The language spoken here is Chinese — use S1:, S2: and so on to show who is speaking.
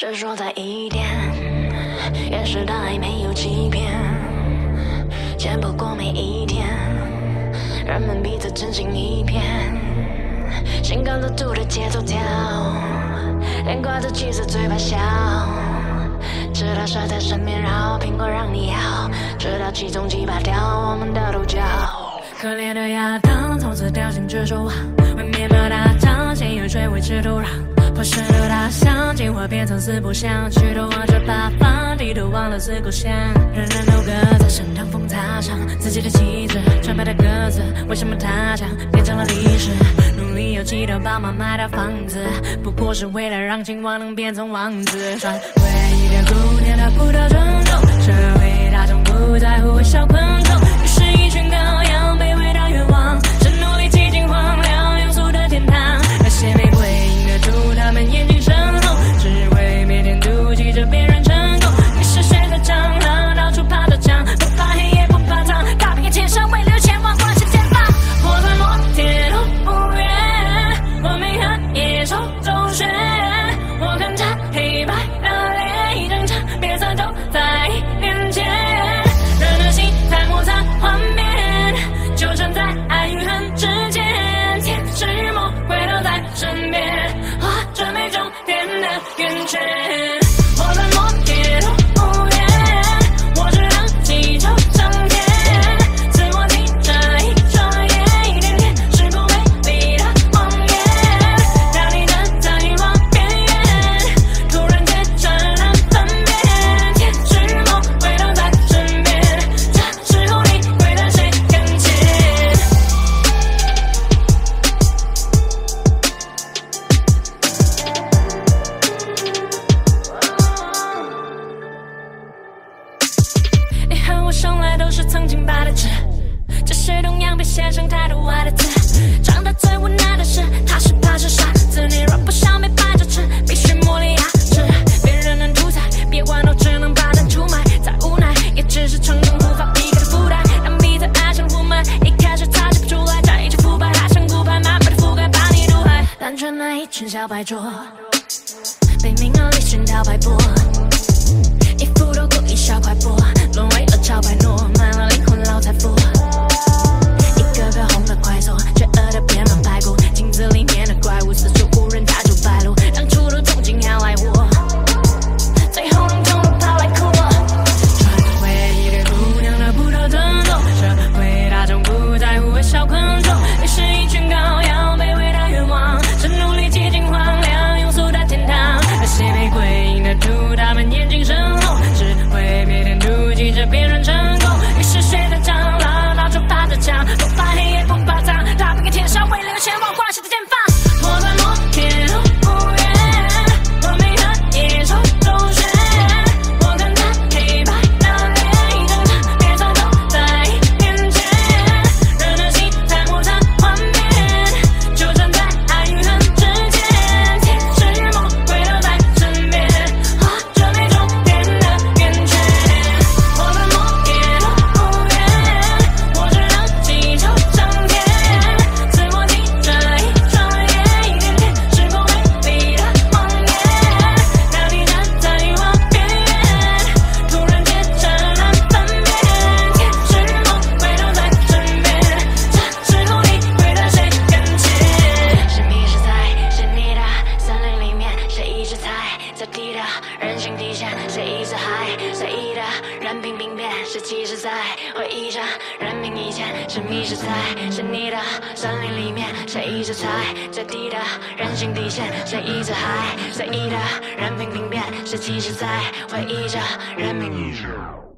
S1: 执着在一点，掩饰的爱没有欺骗，见不过每一天，人们彼此真心一片，心跟着度的节奏跳，脸挂着气色嘴巴笑，直到蛇在身边绕，苹果让你咬，直到其中击败掉我们的独角。
S2: 可怜的亚当，从此掉进蜘蛛网，为面包打仗，先用水维持土壤。破石的大象，进化变成四不像，举头望着八方，低头忘了思故乡。人人都各在身上风擦伤自己的旗子，纯白的鸽子，为什么它将变成了历史？努力又祈祷爸妈买套房子，不过是为了让亲王能变成王子。穿唯一的姑娘，她不到尊重，曾经白的纸，这是同样被写成太多坏的字。长大最无奈的是，他是怕是傻子。你若不想被掰着吃，必须磨练牙齿。别人能屠宰，别管都只能把蛋出卖。再无奈，也只是成功无法避开的负担。当彼此爱上雾霾，一开始察觉不出来，在一起腐败，还像骨牌慢慢的覆盖，把你毒害。单纯的一群小白桌，被名和利熏陶白波，是其实在回忆着人命以前，是迷失在是你的森林里面，谁一直踩最低的人性底线，谁一直还随意的任凭病变，是其实在回忆着人命以前。